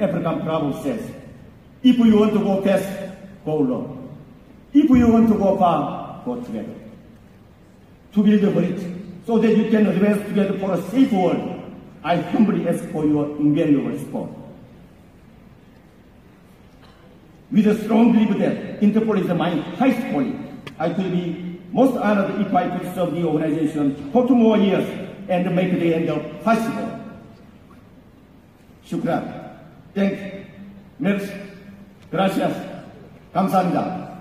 African proverb says, if you want to go fast, go alone. If you want to go far, go together. To build a bridge so that you can advance together for a safe world. I humbly ask for your invaluable support. With a strong belief that Interpol is my highest calling, I could be most honored if I could serve the organization for two more years and make the end possible. Shukran. 땡큐. merci. gracias. 감사합니다.